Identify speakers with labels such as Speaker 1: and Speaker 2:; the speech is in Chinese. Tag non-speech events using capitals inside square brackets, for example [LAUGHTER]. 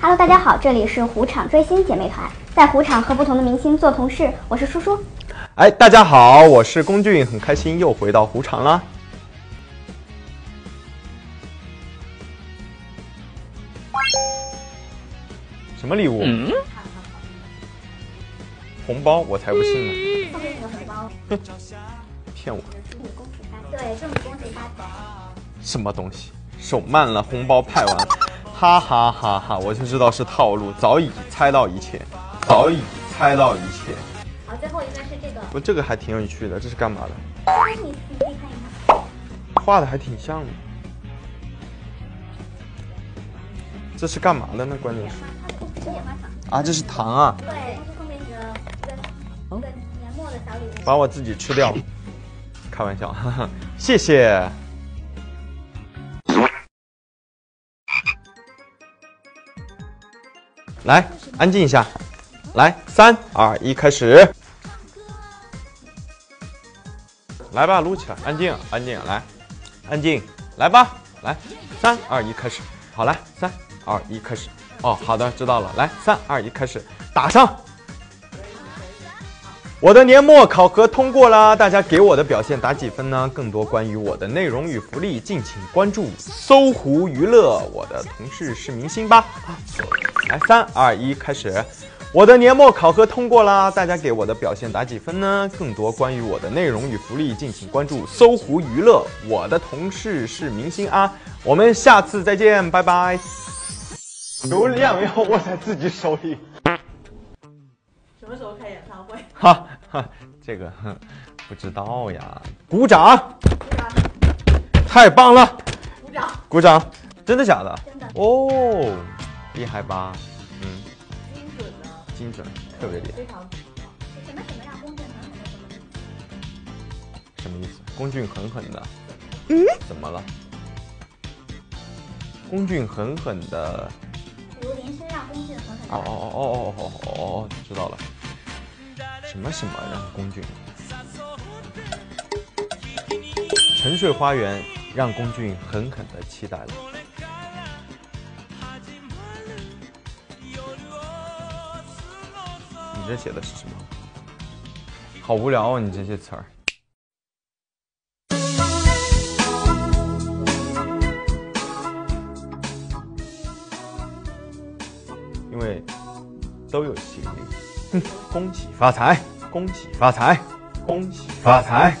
Speaker 1: Hello，大家好，这里是虎场追星姐妹团，在虎场和不同的明星做同事，我是舒舒。
Speaker 2: 哎，大家好，我是龚俊，很开心又回到虎场啦。什么礼物？红包？我才不信呢！
Speaker 1: 送给你个红包，
Speaker 2: 骗我！
Speaker 1: 祝你恭喜发对，祝你恭喜发财。
Speaker 2: 什么东西？手慢了，红包派完，哈哈哈哈！我就知道是套路，早已猜到一切，早已猜到一切。
Speaker 1: 好，最后一个是这个，
Speaker 2: 不，这个还挺有趣的，这是干嘛的？
Speaker 1: 你看一看。
Speaker 2: 画的还挺像的。这是干嘛的呢？关键是。啊，这是糖啊，
Speaker 1: 对，它是送给你的一个一个年末的小礼物。
Speaker 2: 把我自己吃掉。开玩笑，哈哈，谢谢。来，安静一下。来，三二一，开始。来吧，撸起来，安静，安静，来，安静，来吧，来，三二一，开始。好，来，三二一，开始。哦，好的，知道了。来，三二一，开始，打上。我的年末考核通过啦，大家给我的表现打几分呢？更多关于我的内容与福利，敬请关注搜狐娱乐。我的同事是明星吧？啊，走来，三二一，开始。我的年末考核通过啦，大家给我的表现打几分呢？更多关于我的内容与福利，敬请关注搜狐娱乐。我的同事是明星啊，我们下次再见，拜拜。流量要握在自己手里。
Speaker 3: 什么时候开演唱会？
Speaker 2: 哈哈，这个哼 [LAUGHS] 不知道呀。鼓掌，
Speaker 3: 鼓掌，
Speaker 2: 太棒了！
Speaker 3: 鼓掌，
Speaker 2: 鼓掌，真的假的？
Speaker 1: 真的
Speaker 2: 哦，厉害吧？嗯，
Speaker 3: 精准的，
Speaker 2: 精准，特别厉害。
Speaker 3: 非常
Speaker 1: 什么什么让公俊狠狠的什么？
Speaker 2: 意思？龚俊狠狠的，嗯，怎么了？龚俊狠狠的，
Speaker 1: 比如林深让公俊狠狠
Speaker 2: 哦
Speaker 1: 的。
Speaker 2: 哦哦哦哦哦哦哦，知道了。什么什么让龚俊？沉睡花园让龚俊狠狠的期待了。这写的是什么？好无聊哦，你这些词儿。因为都有吸引力。哼，恭喜发财，恭喜发财，恭喜发财。